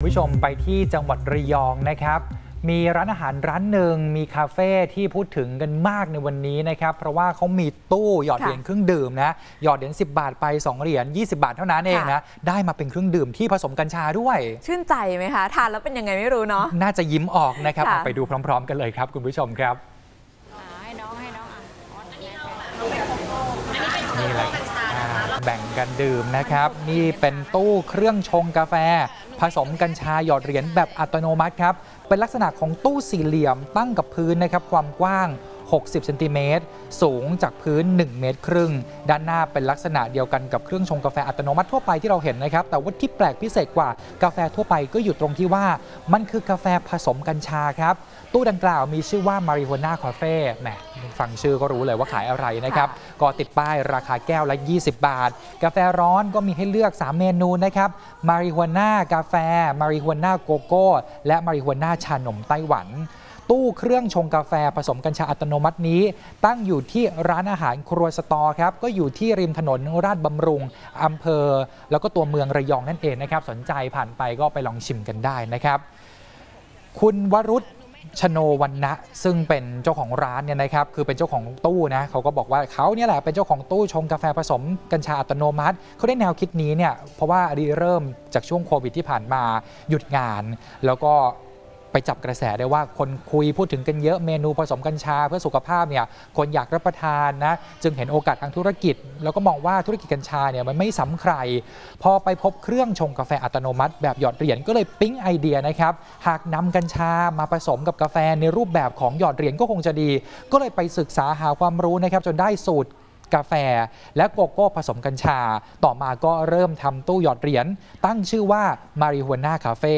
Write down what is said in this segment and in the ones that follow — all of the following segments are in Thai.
คุณผู้ชมไปที่จังหวัดระยองนะครับ มีร้านอาหารร้านหนึ่งมีคาเฟ่ที่พูดถึงกันมากในวันนี้นะครับ เพราะว่าเขามีตู้หยอดเหรียญเครื่องดื่มนะหยอดเหรียญ10 บาทไป 2 เหรียญ20 บาทเท่านั้นเองนะได้มาเป็นเครื่องดื่มที่ผสมกัญชาด้วย ชื่นใจไหมคะ ทานแล้วเป็นยังไงไม่รู้เนาะน่าจะยิ้มออกนะครับค่ะเอาไปดูพร้อม ๆ กันเลยครับ คุณผู้ชมครับ ให้น้องให้น้องอะ นี่แหละอ่าแบ่ง กันดื่มนะครับ นี่เป็นตู้เครื่องชงกาแฟ ผสมกัญชาหยอดเหรียญแบบอัตโนมัติครับ เป็นลักษณะของตู้สี่เหลี่ยมตั้งกับพื้นนะครับความกว้าง 60เซนติเมตรสูงจากพื้น 1 เมตรครึ่ง ด้านหน้าเป็นลักษณะเดียวกันกับเครื่องชงกาแฟอัตโนมัติทั่วไปที่เราเห็นนะครับ แต่ว่าที่แปลกพิเศษกว่ากาแฟทั่วไปก็อยู่ตรงที่ว่า มันคือกาแฟผสมกัญชาครับ ตู้ดังกล่าวมีชื่อว่า Marijuana Cafe แหมฟังชื่อก็รู้เลยว่าขายอะไรนะครับก็ติดป้ายราคาแก้วละ 20 บาท กาแฟร้อนก็มีให้เลือก 3 เมนูนะครับมาริฮวน่ากาแฟมาริฮวน่าโกโก้และมาริฮวน่าชานมไต้หวัน ตู้เครื่องชงกาแฟผสมกัญชาอัตโนมัตินี้ ตั้งอยู่ที่ร้านอาหารครัวสตอครับก็อยู่ที่ริมถนนราชบำรุงอำเภอ แล้วก็ตัวเมืองระยองนั่นเองนะครับ สนใจผ่านไปก็ไปลองชิมกันได้นะครับ คุณวรุษชโนวันนะซึ่งเป็นเจ้าของร้านเนี่ยนะครับคือเป็นเจ้าของตู้นะเขาก็บอกว่าเขาเนี่ยแหละเป็นเจ้าของตู้ชงกาแฟผสมกัญชาอัตโนมัติเขาได้แนวคิดนี้เนี่ยเพราะว่าริเริ่มจากช่วงโควิดที่ผ่านมาหยุดงาน แล้วก็ ไปจับกระแสได้ว่าคนคุยพูดถึงกันเยอะเมนูผสมกัญชาเพื่อสุขภาพเนี่ยคนอยากรับประทานนะจึงเห็นโอกาสทางธุรกิจ แล้วก็มองว่าธุรกิจกัญชาเนี่ยมันไม่ซ้ำใคร พอไปพบเครื่องชงกาแฟอัตโนมัติ แบบหยอดเหรียญก็เลยปิ๊งไอเดียนะครับหากนำกัญชามาผสมกับกาแฟในรูปแบบของหยอดเหรียญก็คงจะดี ก็เลยไปศึกษาหาความรู้นะครับจนได้สูตรกาแฟและโกโก้ผสมกัญชา ต่อมาก็เริ่มทำตู้หยอดเหรียญตั้งชื่อว่า Marijuana Cafe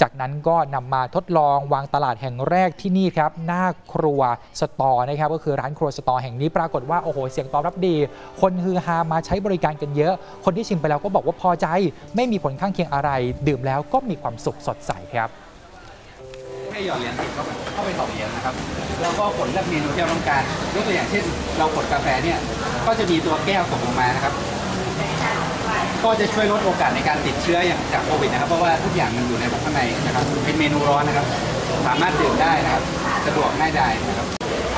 จากนั้นก็นำมาทดลองวางตลาดแห่งแรกที่นี่ครับ หน้าครัวสตอนะครับก็คือร้านครัวสตอแห่งนี้ปรากฏว่า โอ้โห เสียงตอบรับดี คนฮือฮามาใช้บริการกันเยอะ คนที่ชิมไปแล้วก็บอกว่าพอใจ ไม่มีผลข้างเคียงอะไร ดื่มแล้วก็มีความสุขสดใสครับให้หยอดเหรียญติดเข้าไปเข้าไปสองเหรียญนะครับ แล้วก็กดเลือกเมนูที่เราต้องการยกตัวอย่างเช่น เรากดกาแฟเนี่ยก็จะมีตัวแก้วตกลงมานะครับ ก็จะช่วยลดโอกาสในการติดเชื้ออย่างจากโควิดนะครับ เพราะว่าทุกอย่างมันอยู่ในข้างในนะครับเป็นเมนูร้อนนะครับ สามารถดื่มได้นะครับ สะดวกง่ายดายนะครับ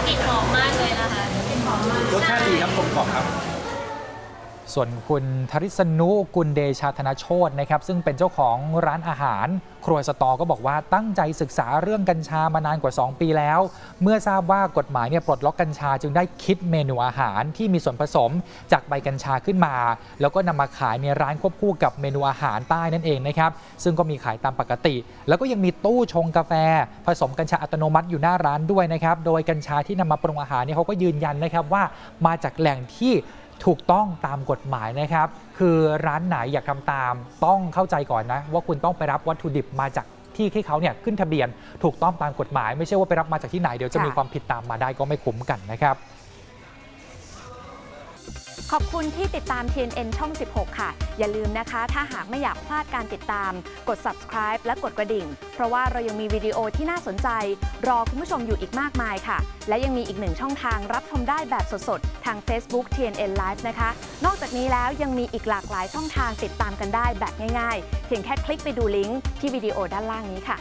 กลิ่นหอมมากเลยนะคะกลิ่นหอมมากรสชาติดีครับกลมกล่อมครับ ส่วนคุณธริษนุกุลเดชาธนโชตนะครับซึ่งเป็นเจ้าของร้านอาหาร ครัวสตอก็บอกว่าตั้งใจศึกษาเรื่องกัญชามานานกว่า 2 ปีแล้ว เมื่อทราบว่ากฎหมายเนี่ยปลดล็อกกัญชาจึงได้คิดเมนูอาหารที่มีส่วนผสมจากใบกัญชาขึ้นมา แล้วก็นำมาขายในร้านควบคู่กับเมนูอาหารใต้นั่นเองนะครับซึ่งก็มีขายตามปกติ แล้วก็ยังมีตู้ชงกาแฟ ผสมกัญชาอัตโนมัติอยู่หน้าร้านด้วยนะครับโดยกัญชาที่นำมาปรุงอาหารเนี่ยเขาก็ยืนยันนะครับว่ามาจากแหล่งที่ ถูกต้องตามกฎหมายนะครับ คือร้านไหนอยากทำตามต้องเข้าใจก่อนนะ ว่าคุณต้องไปรับวัตถุดิบมาจากที่ที่เขาเนี่ยขึ้นทะเบียน ถูกต้องตามกฎหมาย ไม่ใช่ว่าไปรับมาจากที่ไหนเดี๋ยวจะค่ะมีความผิดตามมาได้ก็ไม่คุ้มกันนะครับ ขอบคุณที่ติดตาม TNN ช่อง 16 ค่ะ อย่าลืมนะคะ ถ้าหากไม่อยากพลาดการติดตาม กด subscribe และกดกระดิ่ง เพราะว่าเรายังมีวิดีโอที่น่าสนใจ รอคุณผู้ชมอยู่อีกมากมายค่ะ และยังมีอีกหนึ่งช่องทางรับชมได้แบบสดๆ ทาง Facebook TNN Live นะคะ นอกจากนี้แล้วยังมีอีกหลากหลายช่องทางติดตามกันได้แบบง่ายๆ เพียงแค่คลิกไปดูลิงก์ที่วิดีโอด้านล่างนี้ค่ะ